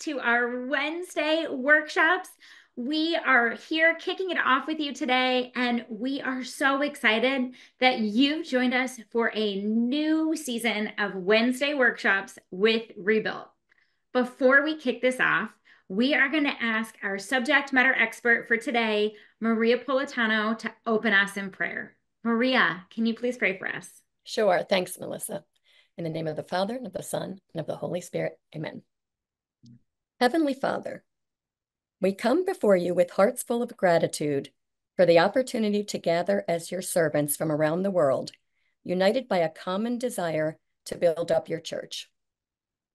to our Wednesday workshops. We are here kicking it off with you today, and we are so excited that you've joined us for a new season of Wednesday workshops with Rebuilt. Before we kick this off, we are going to ask our subject matter expert for today, Maria Pulitano, to open us in prayer. Maria, can you please pray for us? Sure. Thanks, Melissa. In the name of the Father, and of the Son, and of the Holy Spirit. Amen. Heavenly Father, we come before you with hearts full of gratitude for the opportunity to gather as your servants from around the world, united by a common desire to build up your church.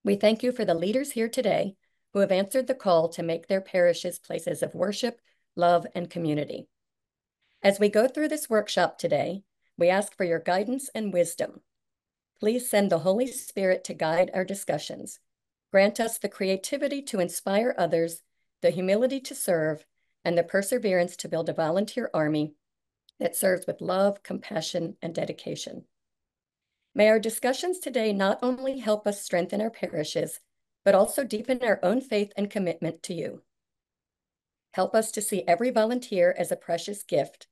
We thank you for the leaders here today who have answered the call to make their parishes places of worship, love, and community. As we go through this workshop today, we ask for your guidance and wisdom. Please send the Holy Spirit to guide our discussions. Grant us the creativity to inspire others the humility to serve, and the perseverance to build a volunteer army that serves with love, compassion, and dedication. May our discussions today not only help us strengthen our parishes, but also deepen our own faith and commitment to you. Help us to see every volunteer as a precious gift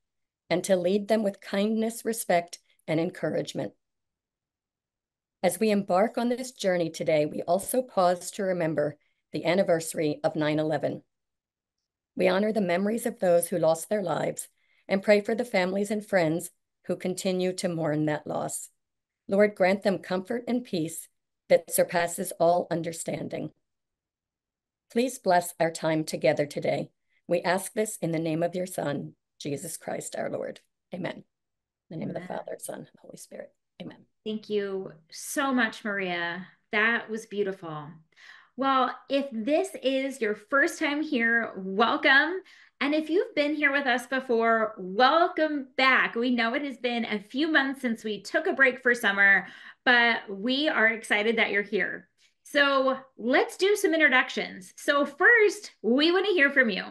and to lead them with kindness, respect, and encouragement. As we embark on this journey today, we also pause to remember the anniversary of 9 11. We honor the memories of those who lost their lives and pray for the families and friends who continue to mourn that loss. Lord, grant them comfort and peace that surpasses all understanding. Please bless our time together today. We ask this in the name of your Son, Jesus Christ our Lord. Amen. In the name Amen. of the Father, Son, and Holy Spirit. Amen. Thank you so much, Maria. That was beautiful. Well, if this is your first time here, welcome. And if you've been here with us before, welcome back. We know it has been a few months since we took a break for summer, but we are excited that you're here. So let's do some introductions. So, first, we want to hear from you.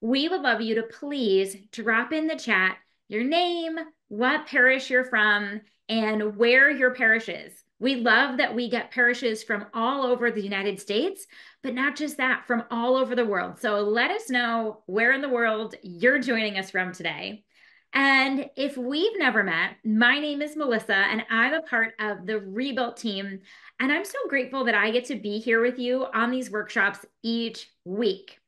We would love you to please drop in the chat your name, what parish you're from, and where your parish is. We love that we get parishes from all over the United States, but not just that, from all over the world. So let us know where in the world you're joining us from today. And if we've never met, my name is Melissa, and I'm a part of the Rebuilt team. And I'm so grateful that I get to be here with you on these workshops each week.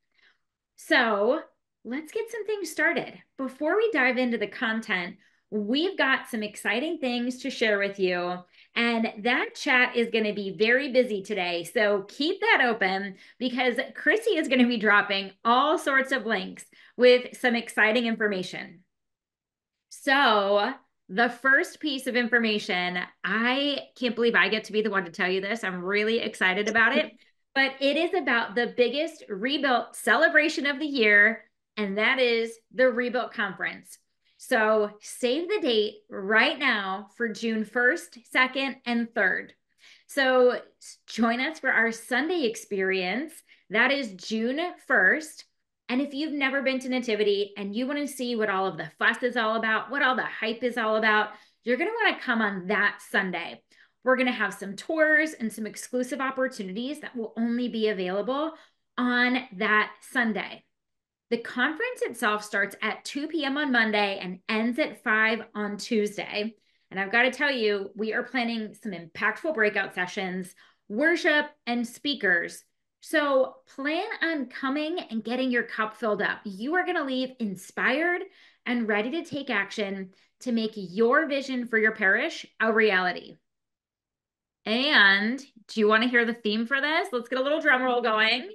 So let's get some things started. Before we dive into the content, we've got some exciting things to share with you and that chat is going to be very busy today. So keep that open because Chrissy is going to be dropping all sorts of links with some exciting information. So, the first piece of information, I can't believe I get to be the one to tell you this. I'm really excited about it. But it is about the biggest rebuilt celebration of the year, and that is the Rebuilt Conference. So save the date right now for June 1st, 2nd, and 3rd. So join us for our Sunday experience. That is June 1st. And if you've never been to Nativity and you want to see what all of the fuss is all about, what all the hype is all about, you're going to want to come on that Sunday. We're going to have some tours and some exclusive opportunities that will only be available on that Sunday. The conference itself starts at 2 p.m. on Monday and ends at 5 on Tuesday. And I've got to tell you, we are planning some impactful breakout sessions, worship, and speakers. So plan on coming and getting your cup filled up. You are going to leave inspired and ready to take action to make your vision for your parish a reality. And do you want to hear the theme for this? Let's get a little drum roll going.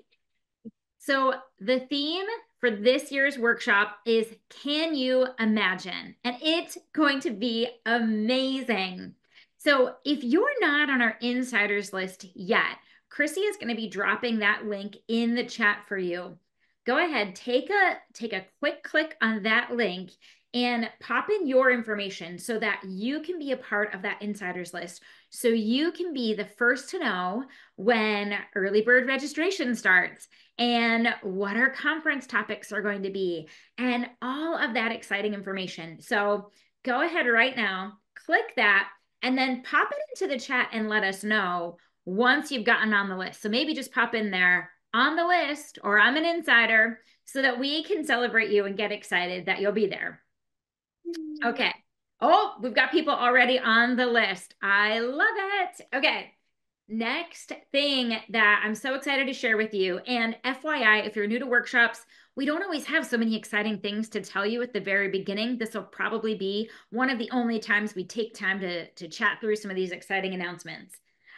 So, the theme for this year's workshop is Can You Imagine? And it's going to be amazing. So if you're not on our insiders list yet, Chrissy is going to be dropping that link in the chat for you. Go ahead, take a take a quick click on that link and pop in your information so that you can be a part of that insiders list. So you can be the first to know when early bird registration starts and what our conference topics are going to be and all of that exciting information. So go ahead right now, click that, and then pop it into the chat and let us know once you've gotten on the list. So maybe just pop in there on the list or I'm an insider so that we can celebrate you and get excited that you'll be there. Okay. Oh, we've got people already on the list. I love it. Okay. Next thing that I'm so excited to share with you, and FYI, if you're new to workshops, we don't always have so many exciting things to tell you at the very beginning. This will probably be one of the only times we take time to, to chat through some of these exciting announcements.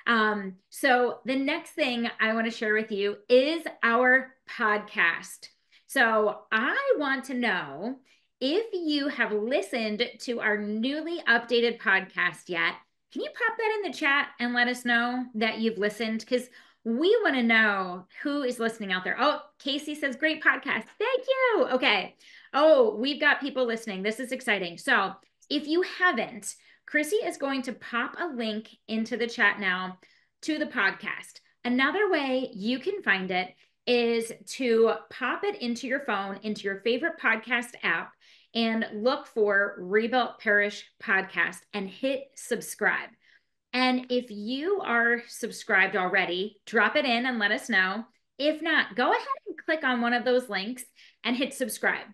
Um, so, the next thing I want to share with you is our podcast. So, I want to know if you have listened to our newly updated podcast yet can you pop that in the chat and let us know that you've listened? Because we want to know who is listening out there. Oh, Casey says, great podcast. Thank you. Okay. Oh, we've got people listening. This is exciting. So if you haven't, Chrissy is going to pop a link into the chat now to the podcast. Another way you can find it is to pop it into your phone, into your favorite podcast app, and look for Rebuilt Parish Podcast and hit subscribe. And if you are subscribed already, drop it in and let us know. If not, go ahead and click on one of those links and hit subscribe.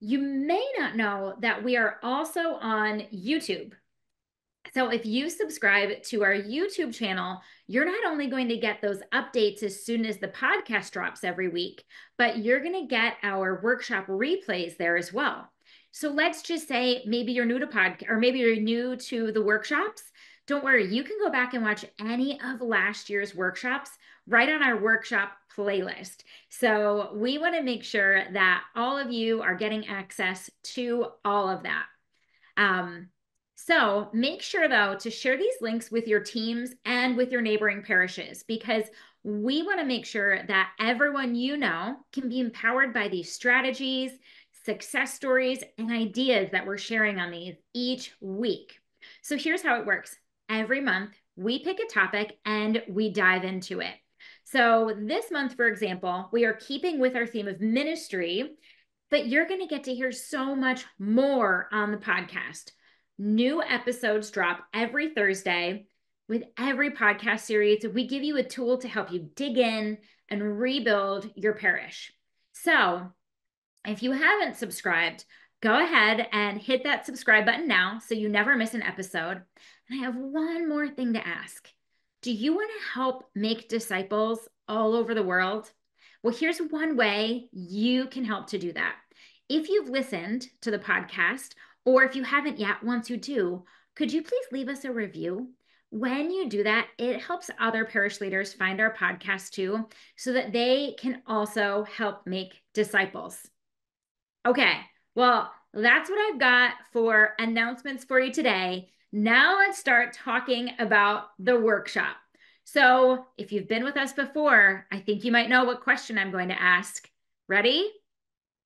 You may not know that we are also on YouTube. So if you subscribe to our YouTube channel, you're not only going to get those updates as soon as the podcast drops every week, but you're going to get our workshop replays there as well. So let's just say maybe you're new to podcast or maybe you're new to the workshops. Don't worry, you can go back and watch any of last year's workshops right on our workshop playlist. So we want to make sure that all of you are getting access to all of that. Um, so make sure though to share these links with your teams and with your neighboring parishes because we want to make sure that everyone you know can be empowered by these strategies, success stories, and ideas that we're sharing on these each week. So here's how it works every month, we pick a topic and we dive into it. So this month, for example, we are keeping with our theme of ministry, but you're going to get to hear so much more on the podcast. New episodes drop every Thursday. With every podcast series, we give you a tool to help you dig in and rebuild your parish. So, if you haven't subscribed, go ahead and hit that subscribe button now so you never miss an episode. And I have one more thing to ask. Do you want to help make disciples all over the world? Well, here's one way you can help to do that. If you've listened to the podcast, or if you haven't yet, once you do, could you please leave us a review? When you do that, it helps other parish leaders find our podcast too, so that they can also help make disciples. Okay, well, that's what I've got for announcements for you today. Now let's start talking about the workshop. So, if you've been with us before, I think you might know what question I'm going to ask. Ready?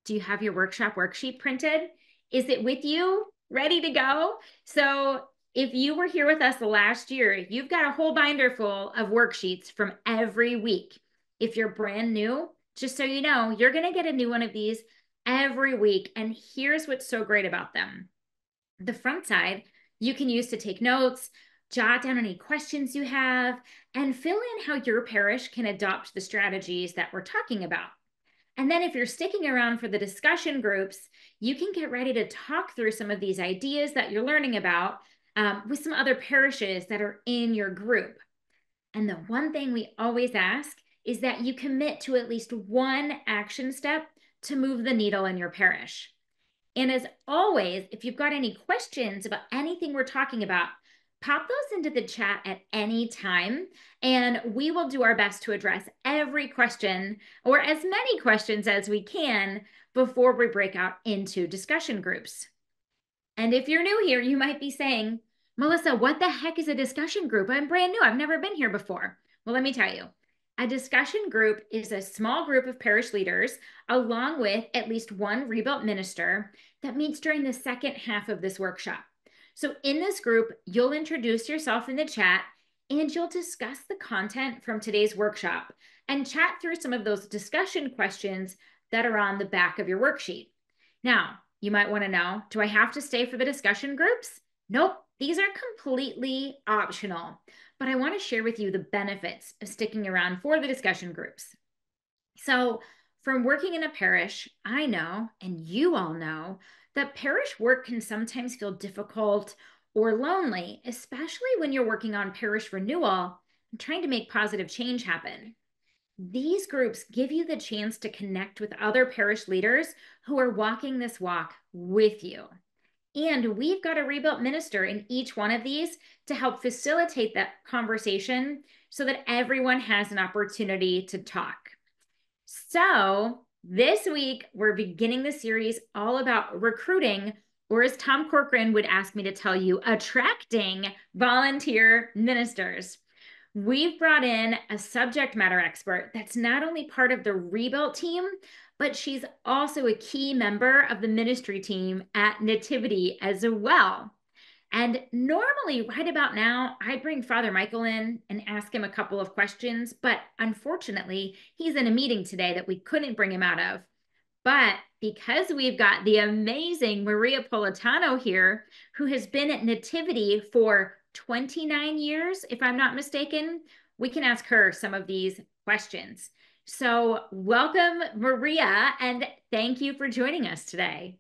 Do you have your workshop worksheet printed? Is it with you? Ready to go? So, if you were here with us last year, you've got a whole binder full of worksheets from every week. If you're brand new, just so you know, you're going to get a new one of these every week. And here's what's so great about them the front side you can use to take notes, jot down any questions you have, and fill in how your parish can adopt the strategies that we're talking about. And then, if you're sticking around for the discussion groups, you can get ready to talk through some of these ideas that you're learning about um, with some other parishes that are in your group. And the one thing we always ask is that you commit to at least one action step to move the needle in your parish. And as always, if you've got any questions about anything we're talking about, pop those into the chat at any time, and we will do our best to address every question or as many questions as we can before we break out into discussion groups. And if you're new here, you might be saying, Melissa, what the heck is a discussion group? I'm brand new. I've never been here before. Well, let me tell you. A discussion group is a small group of parish leaders, along with at least one rebuilt minister, that meets during the second half of this workshop. So, in this group, you'll introduce yourself in the chat and you'll discuss the content from today's workshop and chat through some of those discussion questions that are on the back of your worksheet. Now, you might want to know do I have to stay for the discussion groups? Nope, these are completely optional, but I want to share with you the benefits of sticking around for the discussion groups. So, from working in a parish, I know, and you all know, that parish work can sometimes feel difficult or lonely, especially when you're working on parish renewal and trying to make positive change happen. These groups give you the chance to connect with other parish leaders who are walking this walk with you. And we've got a rebuilt minister in each one of these to help facilitate that conversation so that everyone has an opportunity to talk. So, this week, we're beginning the series all about recruiting, or as Tom Corcoran would ask me to tell you, attracting volunteer ministers. We've brought in a subject matter expert that's not only part of the rebuilt team, but she's also a key member of the ministry team at Nativity as well. And normally, right about now, I'd bring Father Michael in and ask him a couple of questions, but unfortunately, he's in a meeting today that we couldn't bring him out of. But because we've got the amazing Maria Pulitano here, who has been at Nativity for 29 years, if I'm not mistaken, we can ask her some of these questions. So, welcome, Maria, and thank you for joining us today.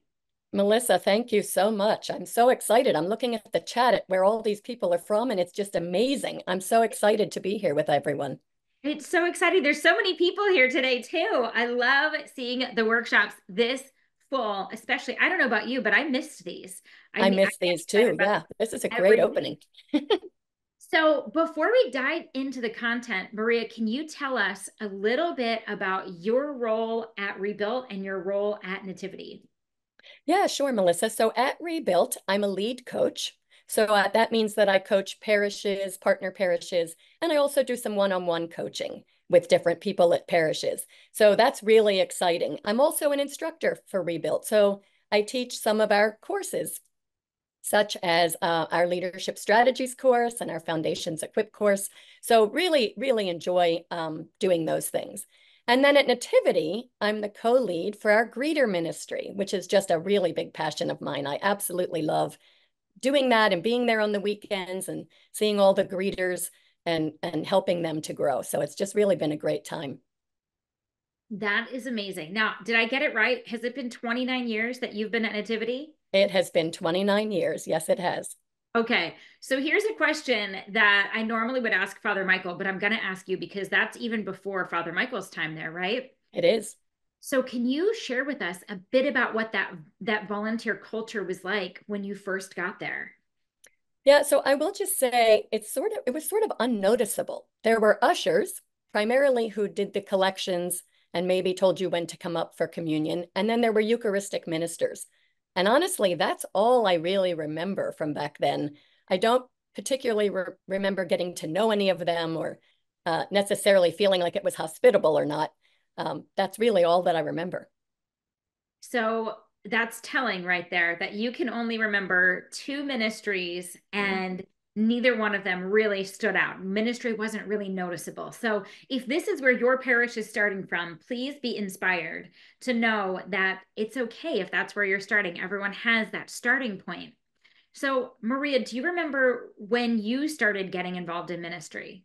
Melissa, thank you so much. I'm so excited. I'm looking at the chat at where all these people are from, and it's just amazing. I'm so excited to be here with everyone. It's so exciting. There's so many people here today, too. I love seeing the workshops this full, especially. I don't know about you, but I missed these. I, I mean, missed I these too. Yeah, this is a great opening. so, before we dive into the content, Maria, can you tell us a little bit about your role at Rebuilt and your role at Nativity? Yeah, sure, Melissa. So, at Rebuilt, I'm a lead coach. So uh, that means that I coach parishes, partner parishes, and I also do some one on one coaching with different people at parishes. So that's really exciting. I'm also an instructor for Rebuilt. So I teach some of our courses such as uh, our leadership strategies course and our foundations equip course. So really, really enjoy um, doing those things. And then at Nativity, I'm the co-lead for our greeter ministry, which is just a really big passion of mine. I absolutely love doing that and being there on the weekends and seeing all the greeters and, and helping them to grow. So it's just really been a great time. That is amazing. Now, did I get it right? Has it been 29 years that you've been at Nativity? It has been 29 years. Yes, it has. Okay. So here's a question that I normally would ask Father Michael, but I'm going to ask you because that's even before Father Michael's time there, right? It is. So can you share with us a bit about what that that volunteer culture was like when you first got there? Yeah, so I will just say it's sort of it was sort of unnoticeable. There were ushers primarily who did the collections and maybe told you when to come up for communion, and then there were Eucharistic ministers and honestly, that's all I really remember from back then. I don't particularly re remember getting to know any of them or uh, necessarily feeling like it was hospitable or not. Um, that's really all that I remember. So that's telling right there that you can only remember two ministries mm-hmm. and neither one of them really stood out. Ministry wasn't really noticeable. So, if this is where your parish is starting from, please be inspired to know that it's okay if that's where you're starting. Everyone has that starting point. So, Maria, do you remember when you started getting involved in ministry?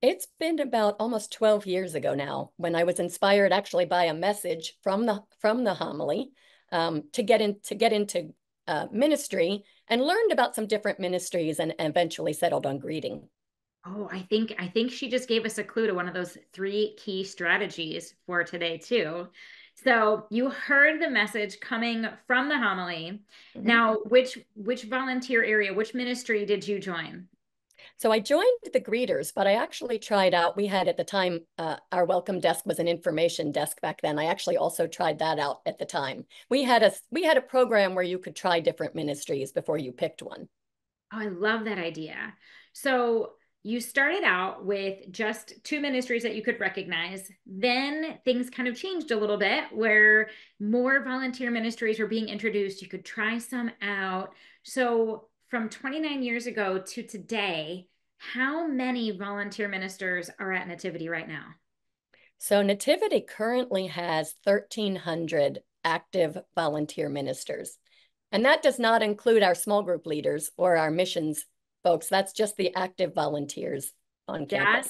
It's been about almost 12 years ago now when I was inspired actually by a message from the from the homily um, to get in to get into uh, ministry and learned about some different ministries and eventually settled on greeting. Oh, I think I think she just gave us a clue to one of those three key strategies for today too. So you heard the message coming from the homily. Mm-hmm. Now, which which volunteer area, which ministry did you join? So I joined the greeters, but I actually tried out. We had at the time, uh, our welcome desk was an information desk back then. I actually also tried that out at the time. We had a we had a program where you could try different ministries before you picked one. Oh, I love that idea. So you started out with just two ministries that you could recognize. Then things kind of changed a little bit where more volunteer ministries were being introduced. You could try some out. So from 29 years ago to today, how many volunteer ministers are at Nativity right now? So, Nativity currently has 1,300 active volunteer ministers. And that does not include our small group leaders or our missions folks. That's just the active volunteers on campus.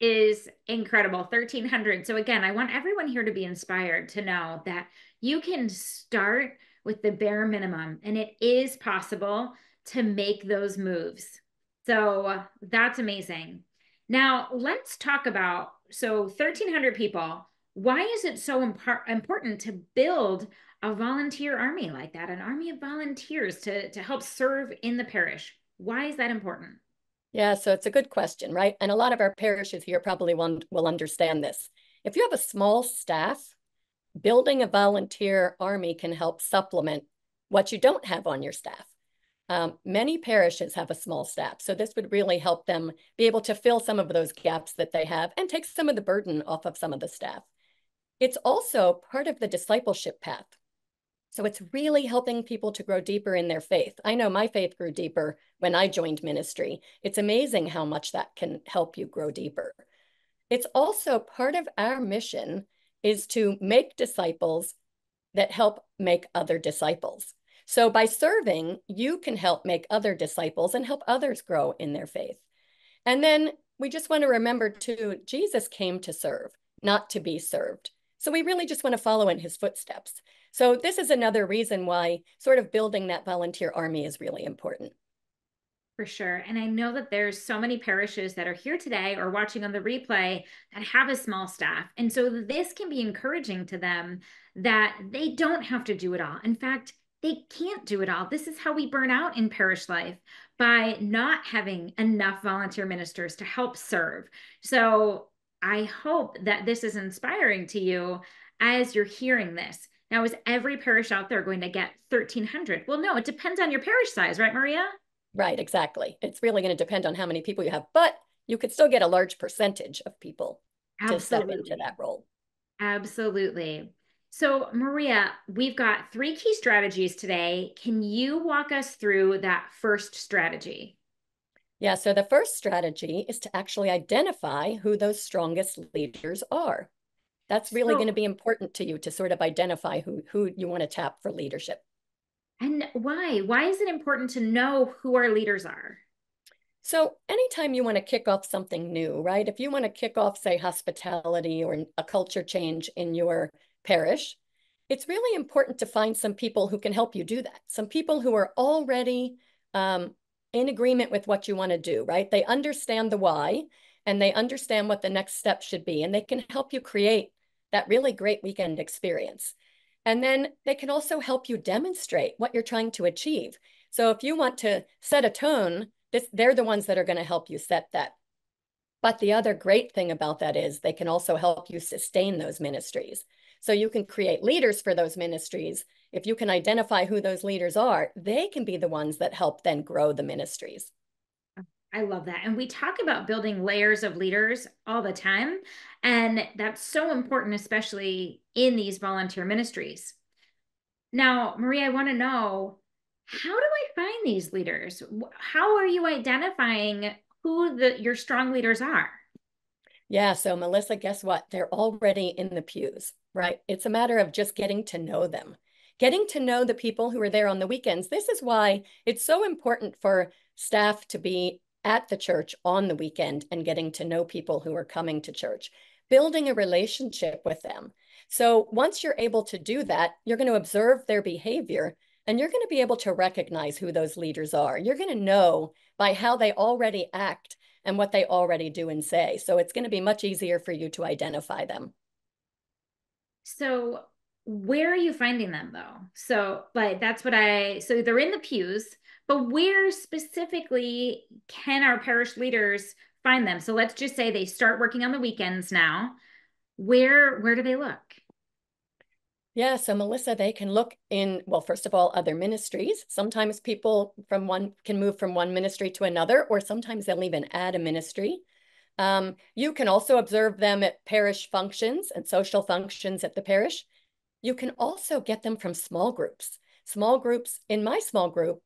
That is incredible. 1300. So again, I want everyone here to be inspired to know that you can start with the bare minimum and it is possible to make those moves. So that's amazing. Now, let's talk about so 1300 people. Why is it so imp- important to build a volunteer army like that, an army of volunteers to, to help serve in the parish? Why is that important? Yeah, so it's a good question, right? And a lot of our parishes here probably will, will understand this. If you have a small staff, building a volunteer army can help supplement what you don't have on your staff. Um, many parishes have a small staff, so this would really help them be able to fill some of those gaps that they have and take some of the burden off of some of the staff. It's also part of the discipleship path. So it's really helping people to grow deeper in their faith. I know my faith grew deeper when I joined ministry. It's amazing how much that can help you grow deeper. It's also part of our mission is to make disciples that help make other disciples. So by serving, you can help make other disciples and help others grow in their faith. And then we just want to remember too, Jesus came to serve, not to be served. So we really just want to follow in his footsteps. So this is another reason why sort of building that volunteer army is really important. For sure. And I know that there's so many parishes that are here today or watching on the replay that have a small staff. And so this can be encouraging to them that they don't have to do it all. In fact, they can't do it all. This is how we burn out in parish life by not having enough volunteer ministers to help serve. So I hope that this is inspiring to you as you're hearing this. Now, is every parish out there going to get 1,300? Well, no, it depends on your parish size, right, Maria? Right, exactly. It's really going to depend on how many people you have, but you could still get a large percentage of people Absolutely. to step into that role. Absolutely. So, Maria, we've got three key strategies today. Can you walk us through that first strategy? Yeah, so the first strategy is to actually identify who those strongest leaders are. That's really so, going to be important to you to sort of identify who, who you want to tap for leadership. And why? Why is it important to know who our leaders are? So, anytime you want to kick off something new, right? If you want to kick off, say, hospitality or a culture change in your parish, it's really important to find some people who can help you do that. Some people who are already um, in agreement with what you want to do, right? They understand the why and they understand what the next step should be, and they can help you create that really great weekend experience. And then they can also help you demonstrate what you're trying to achieve. So if you want to set a tone, this, they're the ones that are going to help you set that. But the other great thing about that is they can also help you sustain those ministries. So you can create leaders for those ministries. If you can identify who those leaders are, they can be the ones that help then grow the ministries. Oh, I love that. And we talk about building layers of leaders all the time. And that's so important, especially in these volunteer ministries. Now, Marie, I want to know how do I find these leaders? How are you identifying who the, your strong leaders are? Yeah, so Melissa, guess what? They're already in the pews, right? It's a matter of just getting to know them, getting to know the people who are there on the weekends. This is why it's so important for staff to be at the church on the weekend and getting to know people who are coming to church, building a relationship with them. So once you're able to do that, you're going to observe their behavior and you're going to be able to recognize who those leaders are. You're going to know by how they already act and what they already do and say. So it's going to be much easier for you to identify them. So where are you finding them though? So but that's what I so they're in the pews but where specifically can our parish leaders find them? So let's just say they start working on the weekends now. Where where do they look? Yeah, so Melissa, they can look in, well, first of all, other ministries. Sometimes people from one can move from one ministry to another, or sometimes they'll even add a ministry. Um, you can also observe them at parish functions and social functions at the parish. You can also get them from small groups. Small groups, in my small group,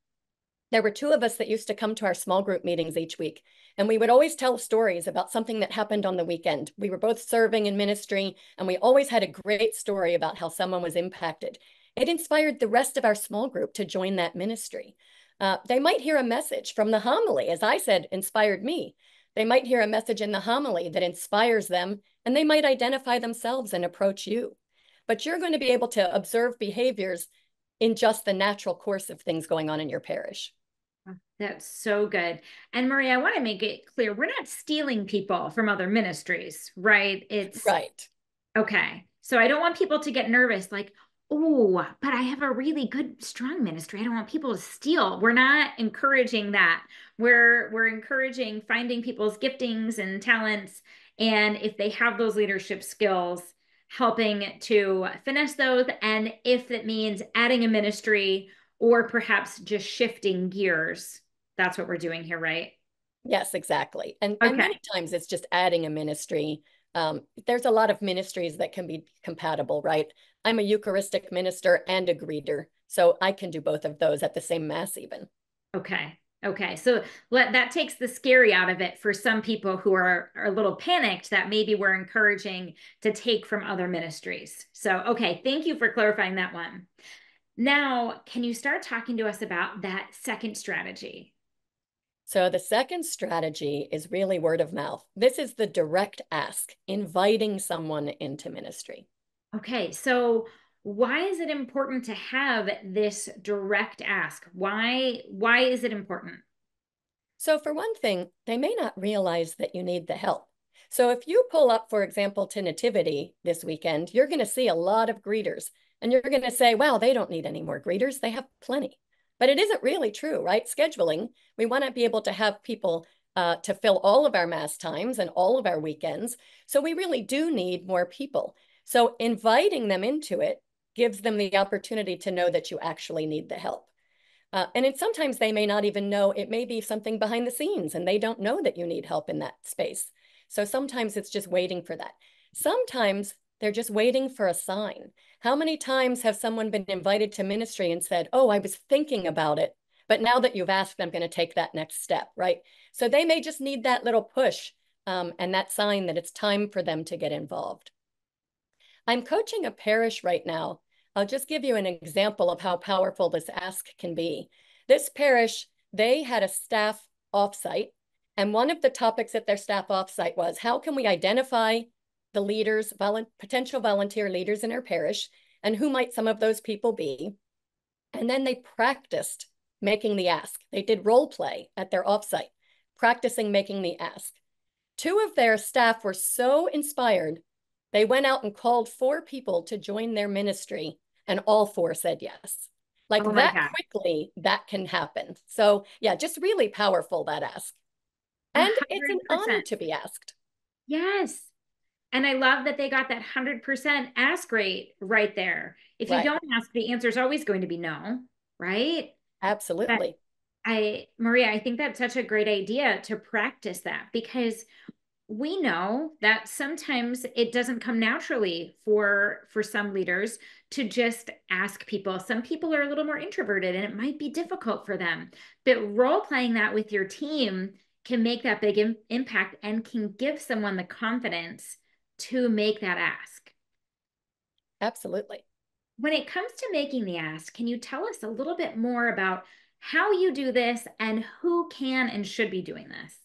there were two of us that used to come to our small group meetings each week. And we would always tell stories about something that happened on the weekend. We were both serving in ministry, and we always had a great story about how someone was impacted. It inspired the rest of our small group to join that ministry. Uh, they might hear a message from the homily, as I said, inspired me. They might hear a message in the homily that inspires them, and they might identify themselves and approach you. But you're going to be able to observe behaviors in just the natural course of things going on in your parish. Ah, that's so good. And Marie, I want to make it clear we're not stealing people from other ministries, right? It's right. Okay. So I don't want people to get nervous like, oh, but I have a really good, strong ministry. I don't want people to steal. We're not encouraging that. We're we're encouraging finding people's giftings and talents. And if they have those leadership skills, helping to finesse those. And if it means adding a ministry or perhaps just shifting gears, that's what we're doing here, right? Yes, exactly. And, okay. and many times it's just adding a ministry. Um, there's a lot of ministries that can be compatible, right? I'm a Eucharistic minister and a greeter. So I can do both of those at the same Mass, even. Okay. Okay. So let, that takes the scary out of it for some people who are, are a little panicked that maybe we're encouraging to take from other ministries. So, okay. Thank you for clarifying that one. Now, can you start talking to us about that second strategy? So, the second strategy is really word of mouth. This is the direct ask, inviting someone into ministry. Okay. So, why is it important to have this direct ask? Why why is it important? So for one thing, they may not realize that you need the help. So if you pull up, for example, to Nativity this weekend, you're going to see a lot of greeters and you're going to say, wow, they don't need any more greeters. They have plenty. But it isn't really true, right? Scheduling, we want to be able to have people uh, to fill all of our mass times and all of our weekends. So we really do need more people. So inviting them into it gives them the opportunity to know that you actually need the help. Uh, and it, sometimes they may not even know it may be something behind the scenes and they don't know that you need help in that space. So sometimes it's just waiting for that. Sometimes they're just waiting for a sign. How many times have someone been invited to ministry and said, Oh, I was thinking about it, but now that you've asked, I'm going to take that next step, right? So they may just need that little push um, and that sign that it's time for them to get involved. I'm coaching a parish right now. I'll just give you an example of how powerful this ask can be. This parish, they had a staff offsite, and one of the topics at their staff offsite was how can we identify the leaders, volu potential volunteer leaders in our parish, and who might some of those people be? And then they practiced making the ask. They did role play at their offsite, practicing making the ask. Two of their staff were so inspired they went out and called four people to join their ministry, and all four said yes. Like oh that God. quickly, that can happen. So, yeah, just really powerful that ask. And 100%. it's an honor to be asked. Yes. And I love that they got that 100% ask rate right there. If you right. don't ask, the answer is always going to be no, right? Absolutely. But I, Maria, I think that's such a great idea to practice that because we know that sometimes it doesn't come naturally for for some leaders to just ask people some people are a little more introverted and it might be difficult for them but role playing that with your team can make that big Im- impact and can give someone the confidence to make that ask absolutely when it comes to making the ask can you tell us a little bit more about how you do this and who can and should be doing this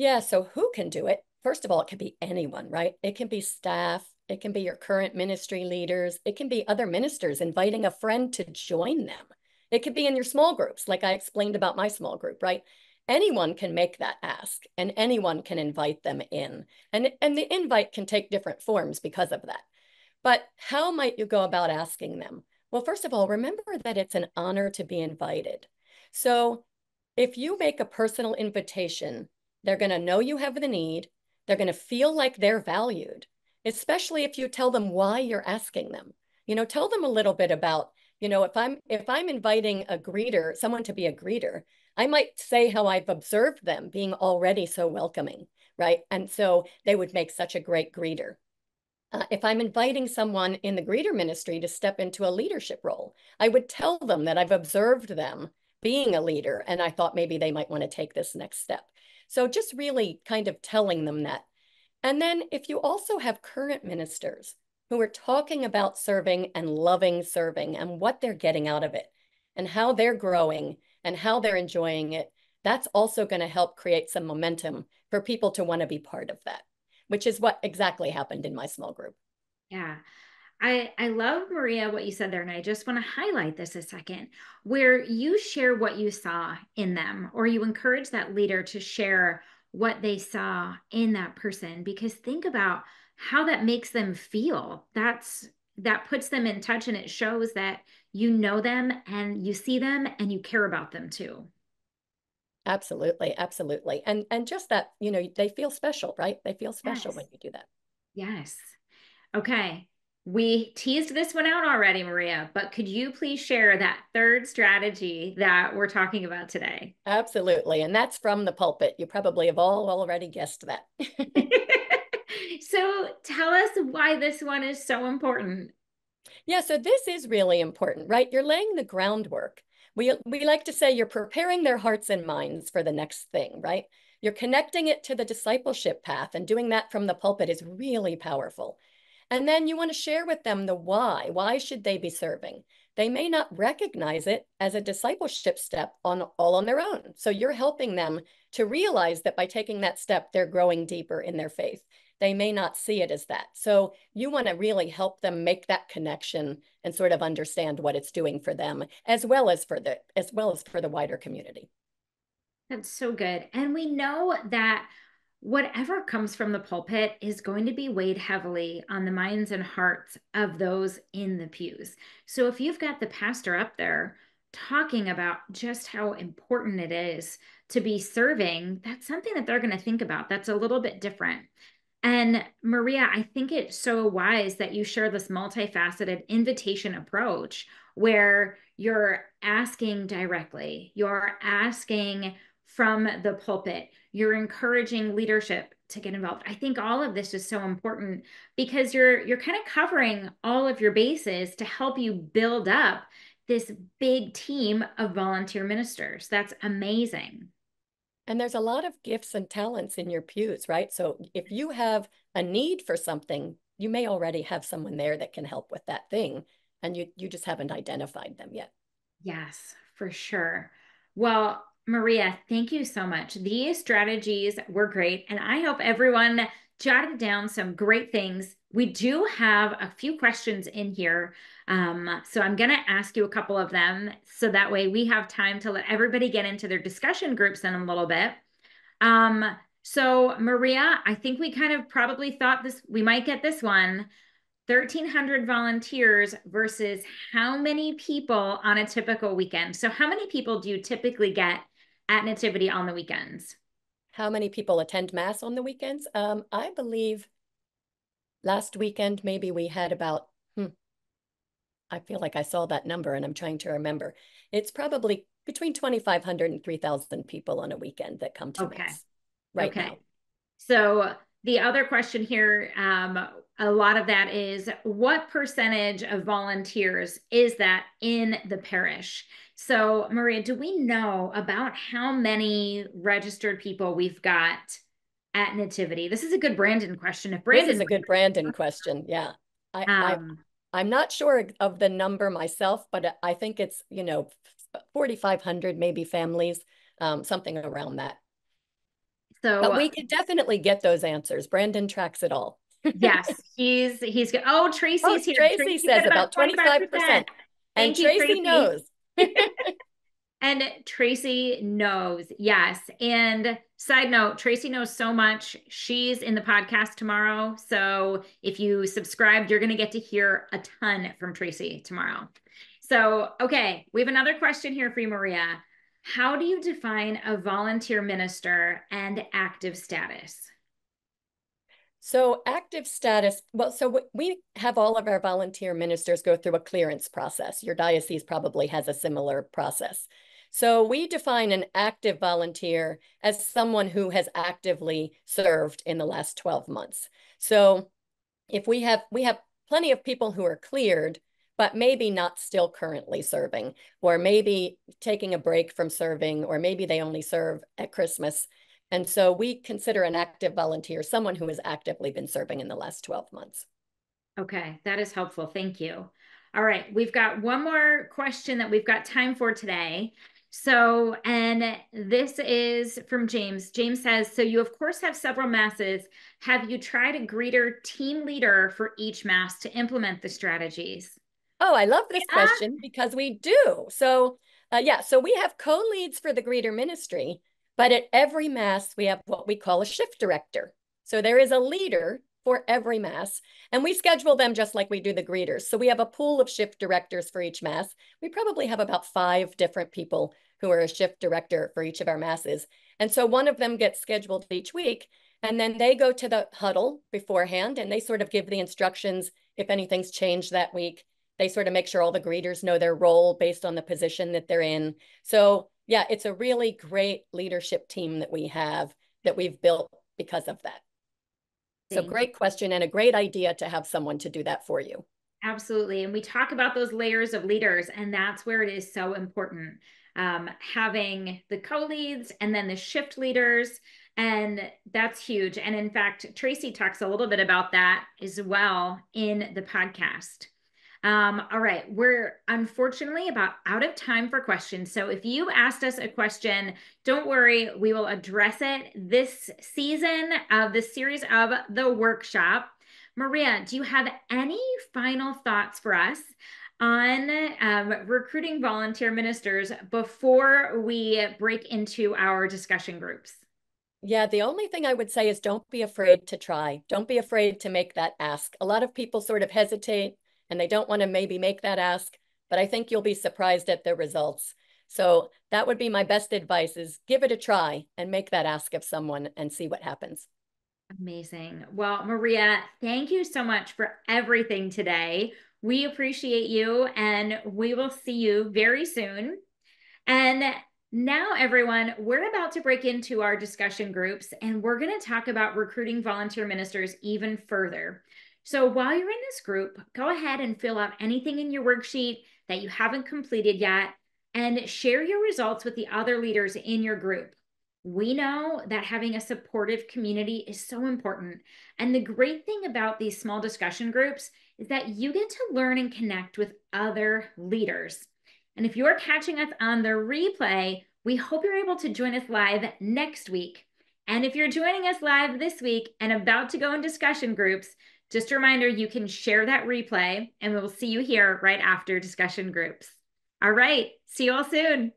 yeah, so who can do it? First of all, it can be anyone, right? It can be staff, it can be your current ministry leaders, it can be other ministers inviting a friend to join them. It could be in your small groups, like I explained about my small group, right? Anyone can make that ask and anyone can invite them in. And, and the invite can take different forms because of that. But how might you go about asking them? Well, first of all, remember that it's an honor to be invited. So if you make a personal invitation they're going to know you have the need. They're going to feel like they're valued, especially if you tell them why you're asking them. You know, tell them a little bit about, you know, if I'm if I'm inviting a greeter, someone to be a greeter, I might say how I've observed them being already so welcoming, right? And so they would make such a great greeter. Uh, if I'm inviting someone in the greeter ministry to step into a leadership role, I would tell them that I've observed them being a leader and I thought maybe they might want to take this next step. So just really kind of telling them that. And then if you also have current ministers, who are talking about serving and loving serving and what they're getting out of it and how they're growing and how they're enjoying it, that's also going to help create some momentum for people to want to be part of that, which is what exactly happened in my small group. Yeah. I, I love Maria what you said there, and I just want to highlight this a second, where you share what you saw in them, or you encourage that leader to share what they saw in that person. Because think about how that makes them feel. That's that puts them in touch and it shows that you know them and you see them and you care about them too. Absolutely, absolutely. And and just that, you know, they feel special, right? They feel special yes. when you do that. Yes. Okay. We teased this one out already, Maria, but could you please share that third strategy that we're talking about today? Absolutely. And that's from the pulpit. You probably have all already guessed that. so tell us why this one is so important. Yeah, so this is really important, right? You're laying the groundwork. We, we like to say you're preparing their hearts and minds for the next thing, right? You're connecting it to the discipleship path, and doing that from the pulpit is really powerful. And then you want to share with them the why. Why should they be serving? They may not recognize it as a discipleship step on all on their own. So you're helping them to realize that by taking that step, they're growing deeper in their faith. They may not see it as that. So you want to really help them make that connection and sort of understand what it's doing for them as well as for the as well as for the wider community. That's so good. And we know that whatever comes from the pulpit is going to be weighed heavily on the minds and hearts of those in the pews. So if you've got the pastor up there talking about just how important it is to be serving, that's something that they're going to think about. That's a little bit different. And Maria, I think it's so wise that you share this multifaceted invitation approach where you're asking directly, you're asking from the pulpit, you're encouraging leadership to get involved. I think all of this is so important because you're you're kind of covering all of your bases to help you build up this big team of volunteer ministers. That's amazing. And there's a lot of gifts and talents in your pews, right? So if you have a need for something, you may already have someone there that can help with that thing and you you just haven't identified them yet. Yes, for sure. Well, Maria, thank you so much. These strategies were great. And I hope everyone jotted down some great things. We do have a few questions in here. Um, so I'm going to ask you a couple of them so that way we have time to let everybody get into their discussion groups in a little bit. Um, so, Maria, I think we kind of probably thought this, we might get this one. 1,300 volunteers versus how many people on a typical weekend? So, how many people do you typically get at Nativity on the weekends? How many people attend Mass on the weekends? Um, I believe last weekend, maybe we had about, hmm, I feel like I saw that number and I'm trying to remember. It's probably between 2,500 and 3,000 people on a weekend that come to okay. Mass right okay. now. So the other question here, um, a lot of that is what percentage of volunteers is that in the parish? So, Maria, do we know about how many registered people we've got at Nativity? This is a good Brandon question. If Brandon this is a good Brandon question, yeah. I, um, I I'm not sure of the number myself, but I think it's you know 4,500 maybe families, um, something around that. So, but we could definitely get those answers. Brandon tracks it all. yes, he's he's oh Tracy's oh, here. Tracy, Tracy says about 25%. And you, Tracy, Tracy knows. and Tracy knows, yes. And side note, Tracy knows so much. She's in the podcast tomorrow. So if you subscribed, you're going to get to hear a ton from Tracy tomorrow. So, okay, we have another question here for you, Maria. How do you define a volunteer minister and active status? So active status, well, so we have all of our volunteer ministers go through a clearance process. Your diocese probably has a similar process. So we define an active volunteer as someone who has actively served in the last 12 months. So if we have we have plenty of people who are cleared, but maybe not still currently serving, or maybe taking a break from serving, or maybe they only serve at Christmas. And so we consider an active volunteer someone who has actively been serving in the last 12 months. Okay, that is helpful. Thank you. All right, we've got one more question that we've got time for today. So, and this is from James. James says, So you, of course, have several masses. Have you tried a greeter team leader for each mass to implement the strategies? Oh, I love this yeah. question because we do. So, uh, yeah, so we have co leads for the greeter ministry, but at every mass, we have what we call a shift director. So there is a leader for every mass. And we schedule them just like we do the greeters. So we have a pool of shift directors for each mass. We probably have about five different people who are a shift director for each of our masses. And so one of them gets scheduled each week. And then they go to the huddle beforehand and they sort of give the instructions if anything's changed that week. They sort of make sure all the greeters know their role based on the position that they're in. So, yeah, it's a really great leadership team that we have that we've built because of that. So great question and a great idea to have someone to do that for you. Absolutely. And we talk about those layers of leaders, and that's where it is so important. Um, having the co leads and then the shift leaders. And that's huge. And in fact, Tracy talks a little bit about that as well in the podcast. Um, all right, we're unfortunately about out of time for questions. So if you asked us a question, don't worry, we will address it this season of the series of the workshop. Maria, do you have any final thoughts for us on um, recruiting volunteer ministers before we break into our discussion groups? Yeah, the only thing I would say is don't be afraid to try. Don't be afraid to make that ask. A lot of people sort of hesitate and they don't want to maybe make that ask, but I think you'll be surprised at the results. So that would be my best advice is give it a try and make that ask of someone and see what happens. Amazing. Well, Maria, thank you so much for everything today. We appreciate you and we will see you very soon. And now, everyone, we're about to break into our discussion groups and we're going to talk about recruiting volunteer ministers even further. So while you're in this group, go ahead and fill out anything in your worksheet that you haven't completed yet and share your results with the other leaders in your group. We know that having a supportive community is so important. And the great thing about these small discussion groups is that you get to learn and connect with other leaders. And if you're catching us on the replay, we hope you're able to join us live next week. And if you're joining us live this week and about to go in discussion groups, just a reminder, you can share that replay and we'll see you here right after discussion groups. All right. See you all soon.